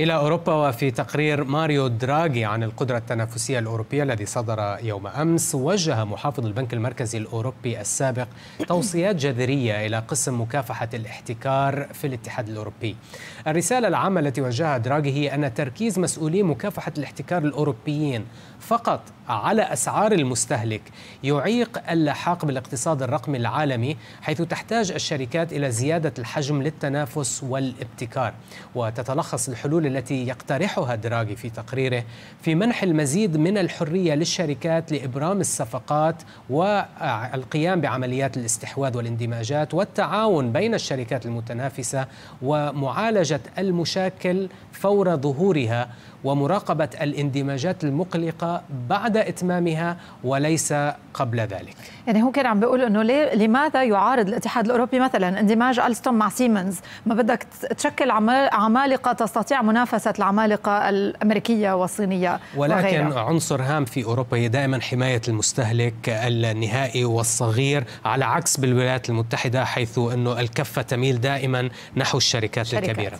إلى أوروبا وفي تقرير ماريو دراغي عن القدرة التنافسية الأوروبية الذي صدر يوم أمس وجه محافظ البنك المركزي الأوروبي السابق توصيات جذرية إلى قسم مكافحة الاحتكار في الاتحاد الأوروبي. الرسالة العامة التي وجهها دراغي هي أن تركيز مسؤولي مكافحة الاحتكار الأوروبيين فقط على أسعار المستهلك يعيق اللحاق بالاقتصاد الرقمي العالمي حيث تحتاج الشركات إلى زيادة الحجم للتنافس والابتكار وتتلخص الحلول التي يقترحها دراغي في تقريره في منح المزيد من الحرية للشركات لإبرام الصفقات والقيام بعمليات الاستحواذ والاندماجات والتعاون بين الشركات المتنافسة ومعالجة المشاكل فور ظهورها ومراقبة الاندماجات المقلقة بعد إتمامها وليس قبل ذلك. يعني هو كان عم بيقول إنه ليه لماذا يعارض الاتحاد الأوروبي مثلا اندماج ألستوم مع سيمنز؟ ما بدك تشكل عمالقة تستطيع منافسة العمالقة الأمريكية والصينية ولكن وغيرها. عنصر هام في أوروبا هي دائما حماية المستهلك النهائي والصغير على عكس بالولايات المتحدة حيث انه الكفة تميل دائما نحو الشركات, الشركات. الكبيرة.